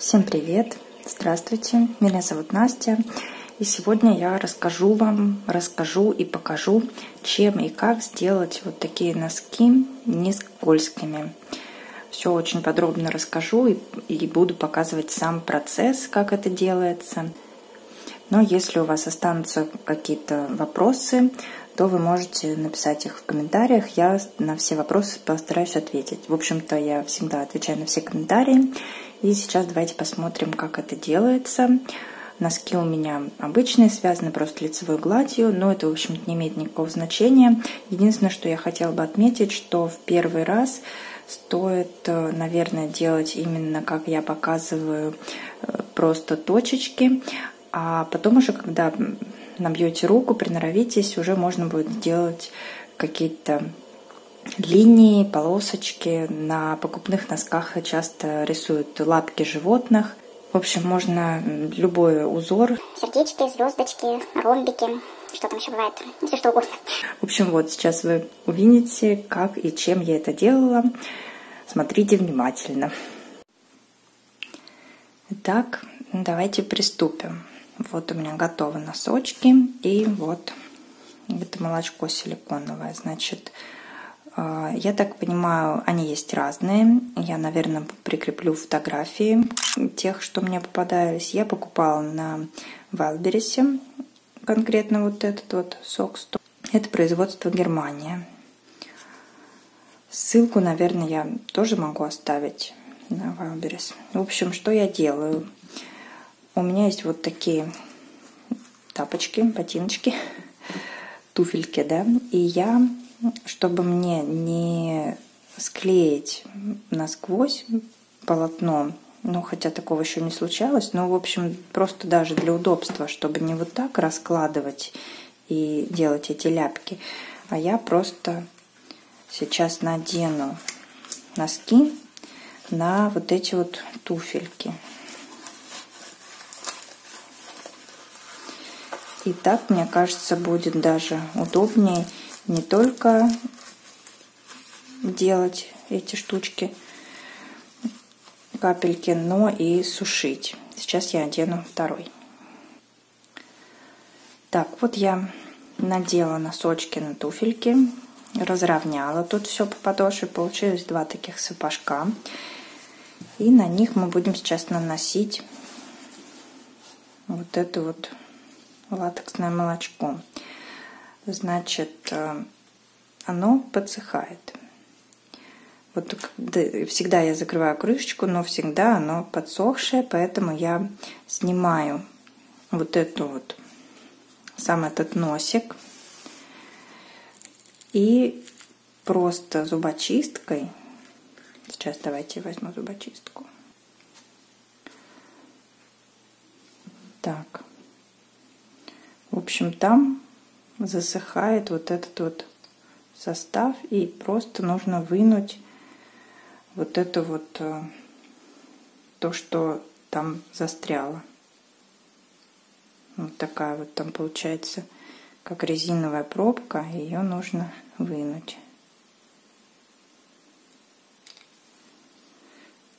Всем привет! Здравствуйте! Меня зовут Настя. И сегодня я расскажу вам, расскажу и покажу, чем и как сделать вот такие носки не скользкими. Все очень подробно расскажу и, и буду показывать сам процесс, как это делается. Но если у вас останутся какие-то вопросы, то вы можете написать их в комментариях. Я на все вопросы постараюсь ответить. В общем-то, я всегда отвечаю на все комментарии. И сейчас давайте посмотрим, как это делается. Носки у меня обычные, связаны просто лицевой гладью, но это, в общем-то, не имеет никакого значения. Единственное, что я хотела бы отметить, что в первый раз стоит, э, наверное, делать именно, как я показываю, э, просто точечки, а потом уже, когда набьете руку, приноровитесь, уже можно будет делать какие-то линии, полосочки. На покупных носках часто рисуют лапки животных. В общем, можно любой узор. Сердечки, звездочки, ромбики, что там еще бывает, все что угодно. В общем, вот сейчас вы увидите, как и чем я это делала. Смотрите внимательно. Итак, давайте приступим. Вот у меня готовы носочки. И вот это молочко силиконовое. Значит, я так понимаю, они есть разные. Я, наверное, прикреплю фотографии тех, что мне попадались. Я покупала на Вайлберисе конкретно вот этот вот сок 100. Это производство Германия. Ссылку, наверное, я тоже могу оставить на Вайлберис. В общем, что я делаю? У меня есть вот такие тапочки, ботиночки, туфельки, да, и я, чтобы мне не склеить насквозь полотно, ну, хотя такого еще не случалось, но, в общем, просто даже для удобства, чтобы не вот так раскладывать и делать эти ляпки, а я просто сейчас надену носки на вот эти вот туфельки. И так, мне кажется, будет даже удобнее не только делать эти штучки, капельки, но и сушить. Сейчас я одену второй. Так, вот я надела носочки на туфельки, разровняла тут все по подошве. Получилось два таких сапожка. И на них мы будем сейчас наносить вот эту вот латексное молочко. Значит, э, оно подсыхает. Вот всегда я закрываю крышечку, но всегда оно подсохшее, поэтому я снимаю вот эту вот сам этот носик и просто зубочисткой сейчас давайте возьму зубочистку так в общем, там засыхает вот этот вот состав, и просто нужно вынуть вот это вот э, то, что там застряло. Вот такая вот там получается, как резиновая пробка, ее нужно вынуть.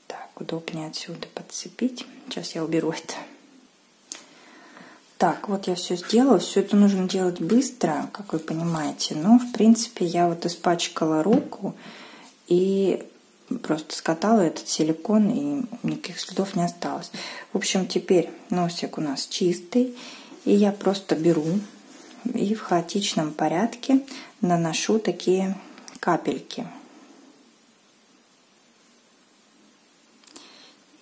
Так, удобнее отсюда подцепить. Сейчас я уберу это. Так, вот я все сделала. Все это нужно делать быстро, как вы понимаете. Но, в принципе, я вот испачкала руку и просто скатала этот силикон, и никаких следов не осталось. В общем, теперь носик у нас чистый. И я просто беру и в хаотичном порядке наношу такие капельки.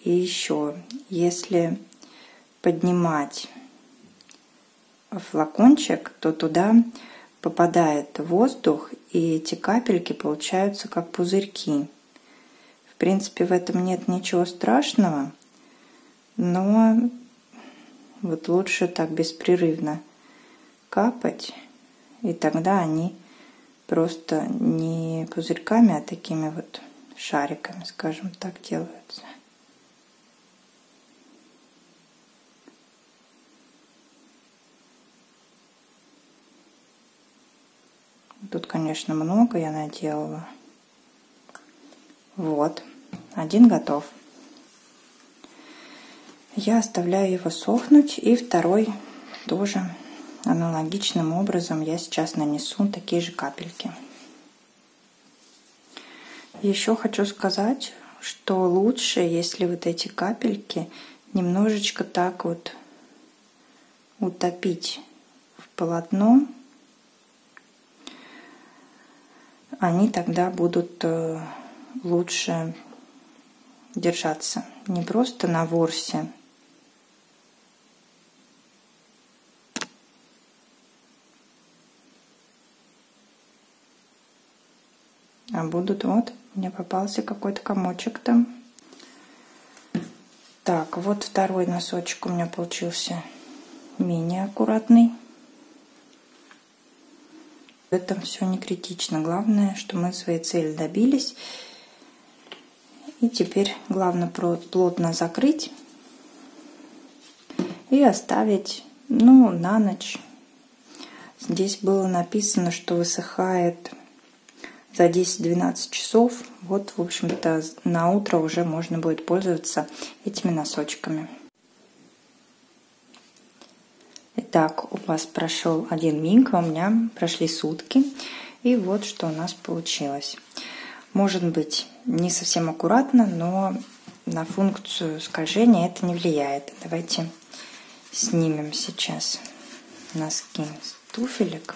И еще, если поднимать флакончик, то туда попадает воздух, и эти капельки получаются как пузырьки. В принципе, в этом нет ничего страшного, но вот лучше так беспрерывно капать, и тогда они просто не пузырьками, а такими вот шариками, скажем так, делаются. Тут, конечно, много я наделала. Вот, один готов. Я оставляю его сохнуть. И второй тоже аналогичным образом я сейчас нанесу такие же капельки. Еще хочу сказать, что лучше, если вот эти капельки немножечко так вот утопить в полотно, они тогда будут э, лучше держаться. Не просто на ворсе, а будут вот мне попался какой-то комочек там. Так вот второй носочек у меня получился менее аккуратный это все не критично главное что мы своей цели добились и теперь главное плотно закрыть и оставить ну на ночь здесь было написано что высыхает за 10-12 часов. Вот, в общем-то, на утро уже можно будет пользоваться этими носочками. Итак, у вас прошел один миг, а у меня прошли сутки. И вот что у нас получилось. Может быть, не совсем аккуратно, но на функцию скольжения это не влияет. Давайте снимем сейчас носки с туфелек.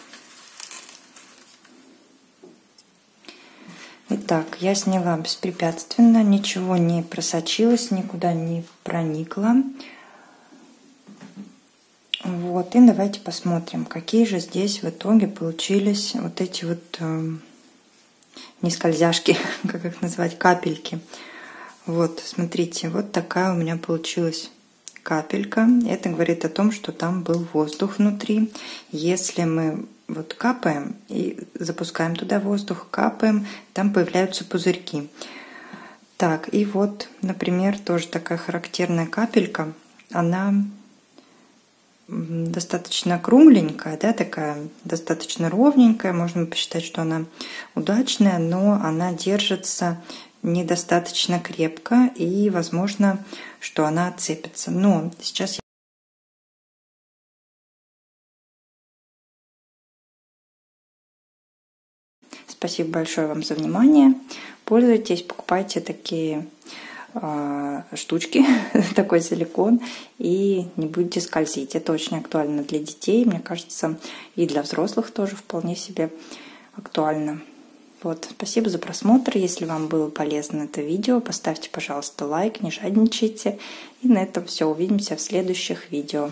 Итак, я сняла беспрепятственно, ничего не просочилось, никуда не проникло. Вот, и давайте посмотрим, какие же здесь в итоге получились вот эти вот э, не скользяшки, как их назвать, капельки. Вот, смотрите, вот такая у меня получилась капелька. Это говорит о том, что там был воздух внутри. Если мы вот капаем и запускаем туда воздух, капаем, там появляются пузырьки. Так, и вот, например, тоже такая характерная капелька. Она достаточно кругленькая, да, такая достаточно ровненькая. Можно посчитать, что она удачная, но она держится недостаточно крепко и, возможно, что она отцепится. Но сейчас Спасибо большое вам за внимание. Пользуйтесь, покупайте такие штучки, такой силикон, и не будете скользить. Это очень актуально для детей, мне кажется, и для взрослых тоже вполне себе актуально. Вот, спасибо за просмотр. Если вам было полезно это видео, поставьте, пожалуйста, лайк, не жадничайте. И на этом все. Увидимся в следующих видео.